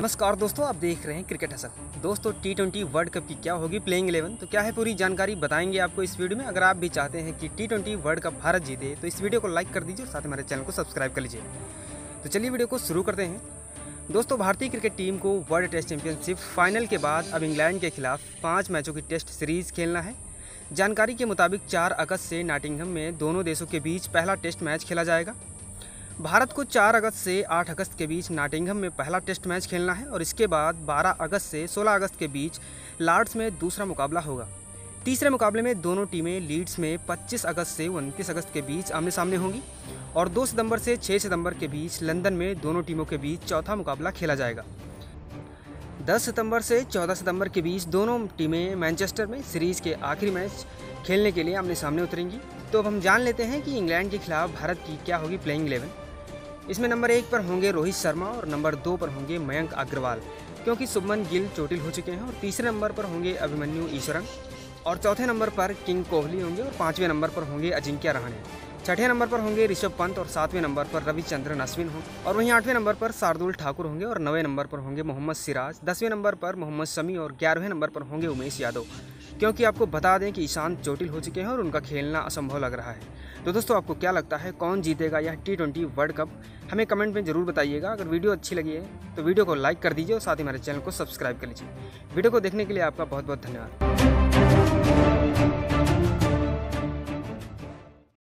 नमस्कार दोस्तों, आप देख रहे हैं क्रिकेट हसल। दोस्तों टी ट्वेंटी वर्ल्ड कप की क्या होगी प्लेइंग इलेवन तो क्या है पूरी जानकारी बताएँगे आपको इस वीडियो में। अगर आप भी चाहते हैं कि T twenty world cup Bharat जीते तो इस वीडियो को लाइक कर दीजिए और साथ हमारे चैनल को सब्सक्राइब कर लीजिए। तो चलिए वीडियो को शुरू करते हैं। दोस्तों, भारतीय क्रिकेट टीम को वर्ल्ड टेस्ट चैंपियनशिप फाइनल के बाद अब इंग्लैंड के खिलाफ पाँच मैचों की टेस्ट सीरीज़ खेलना है। जानकारी के मुताबिक चार अगस्त से नाटिंगहम में दोनों देशों के बीच पहला टेस्ट मैच खेला जाएगा। भारत को 4 अगस्त से 8 अगस्त के बीच नाटिंगम में पहला टेस्ट मैच खेलना है और इसके बाद 12 अगस्त से 16 अगस्त के बीच लार्ड्स में दूसरा मुकाबला होगा। तीसरे मुकाबले में दोनों टीमें लीड्स में 25 अगस्त से उनतीस अगस्त के बीच आमने सामने होंगी और 2 सितंबर से 6 सितंबर के बीच लंदन में दोनों टीमों के बीच चौथा मुकाबला खेला जाएगा। 10 सितंबर से 14 सितंबर के बीच दोनों टीमें मैनचेस्टर में सीरीज़ के आखिरी मैच खेलने के लिए आमने सामने उतरेंगी। तो अब हम जान लेते हैं कि इंग्लैंड के खिलाफ भारत की क्या होगी प्लेइंग इलेवन। इसमें नंबर एक पर होंगे रोहित शर्मा और नंबर दो पर होंगे मयंक अग्रवाल, क्योंकि सुबमन गिल चोटिल हो चुके हैं और तीसरे नंबर पर होंगे अभिमन्यु ईश्वरन और चौथे नंबर पर किंग कोहली होंगे और पाँचवें नंबर पर होंगे अजिंक्य रहाणे। छठे नंबर पर होंगे ऋषभ पंत और सातवें नंबर पर रविचंद्रन अश्विन हों। और वहीं आठवें नंबर पर शार्दुल ठाकुर होंगे और नवे नंबर पर होंगे मोहम्मद सिराज। दसवें नंबर पर मोहम्मद शमी और ग्यारहवें नंबर पर होंगे उमेश यादव। क्योंकि आपको बता दें कि ईशान चोटिल हो चुके हैं और उनका खेलना असंभव लग रहा है। तो दोस्तों, आपको क्या लगता है, कौन जीतेगा यह टी ट्वेंटी वर्ल्ड कप हमें कमेंट में ज़रूर बताइएगा। अगर वीडियो अच्छी लगी है तो वीडियो को लाइक कर दीजिए और साथ ही हमारे चैनल को सब्सक्राइब कर लीजिए। वीडियो को देखने के लिए आपका बहुत बहुत धन्यवाद।